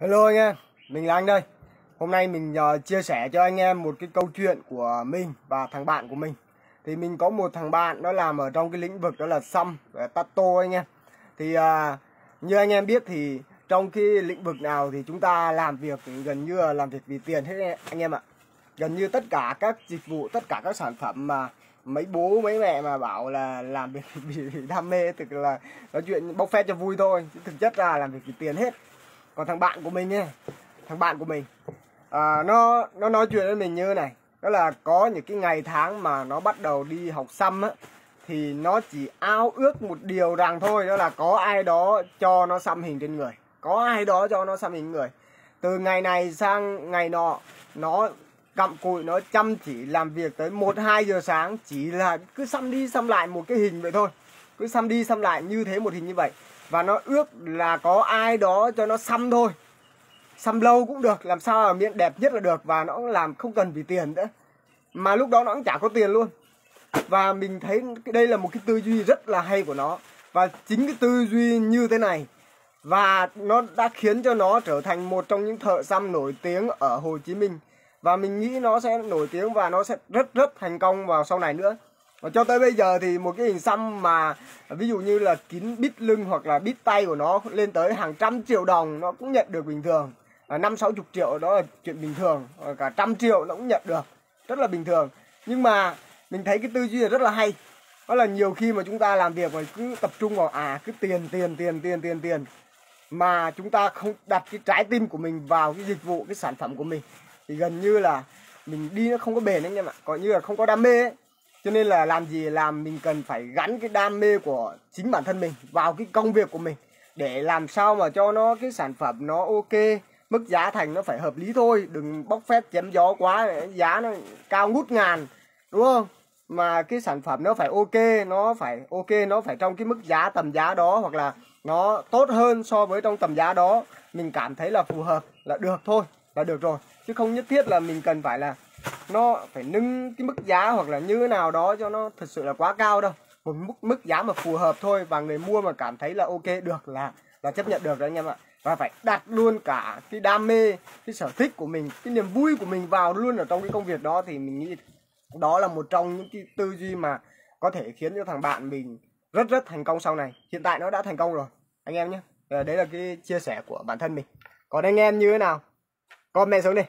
Hello anh em, mình là anh đây. Hôm nay mình uh, chia sẻ cho anh em một cái câu chuyện của mình và thằng bạn của mình. Thì mình có một thằng bạn nó làm ở trong cái lĩnh vực đó là xăm, ờ, tattoo anh em. Thì uh, như anh em biết thì trong cái lĩnh vực nào thì chúng ta làm việc gần như là làm việc vì tiền hết anh em ạ. Gần như tất cả các dịch vụ, tất cả các sản phẩm mà mấy bố mấy mẹ mà bảo là làm việc vì đam mê thực là nói chuyện bốc phét cho vui thôi chứ thực chất là làm việc vì tiền hết còn thằng bạn của mình nhé thằng bạn của mình. À, nó nó nói chuyện với mình như này. Đó là có những cái ngày tháng mà nó bắt đầu đi học xăm á thì nó chỉ ao ước một điều rằng thôi đó là có ai đó cho nó xăm hình trên người. Có ai đó cho nó xăm hình người. Từ ngày này sang ngày nọ nó cặm cụi nó chăm chỉ làm việc tới 1 2 giờ sáng chỉ là cứ xăm đi xăm lại một cái hình vậy thôi. Cứ xăm đi xăm lại như thế một hình như vậy. Và nó ước là có ai đó cho nó xăm thôi. Xăm lâu cũng được, làm sao là miệng đẹp nhất là được và nó cũng làm không cần vì tiền nữa. Mà lúc đó nó cũng chả có tiền luôn. Và mình thấy đây là một cái tư duy rất là hay của nó. Và chính cái tư duy như thế này và nó đã khiến cho nó trở thành một trong những thợ xăm nổi tiếng ở Hồ Chí Minh và mình nghĩ nó sẽ nổi tiếng và nó sẽ rất rất thành công vào sau này nữa và cho tới bây giờ thì một cái hình xăm mà ví dụ như là kín bít lưng hoặc là bít tay của nó lên tới hàng trăm triệu đồng nó cũng nhận được bình thường. À, năm, sáu chục triệu đó là chuyện bình thường cả trăm triệu nó cũng nhận được, rất là bình thường. Nhưng mà mình thấy cái tư duy là rất là hay. Đó là nhiều khi mà chúng ta làm việc mà cứ tập trung vào à cứ tiền tiền tiền tiền tiền tiền, mà chúng ta không đặt cái trái tim của mình vào cái dịch vụ, cái sản phẩm của mình, thì gần như là mình đi nó không có bền anh em ạ. Coi như là không có đam mê ấy cho nên là làm gì làm, mình cần phải gắn cái đam mê của chính bản thân mình vào cái công việc của mình để làm sao mà cho nó, cái sản phẩm nó ok, mức giá thành nó phải hợp lý thôi, đừng bóc phét chém gió quá, giá nó cao ngút ngàn, đúng không? Mà cái sản phẩm nó phải ok, nó phải ok, nó phải trong cái mức giá tầm giá đó, hoặc là nó tốt hơn so với trong tầm giá đó, mình cảm thấy là phù hợp là được thôi, là được rồi. Chứ không nhất thiết là mình cần phải là nó phải nâng cái mức giá hoặc là như thế nào đó cho nó thật sự là quá cao đâu. Một mức mức giá mà phù hợp thôi và người mua mà cảm thấy là ok được là là chấp nhận được đấy anh em ạ. Và phải đặt luôn cả cái đam mê, cái sở thích của mình, cái niềm vui của mình vào luôn ở trong cái công việc đó thì mình nghĩ đó là một trong những cái tư duy mà có thể khiến cho thằng bạn mình rất rất thành công sau này. Hiện tại nó đã thành công rồi, anh em nhé. Ờ, đấy là cái chia sẻ của bản thân mình. Còn anh em như thế nào? Comment xuống đi.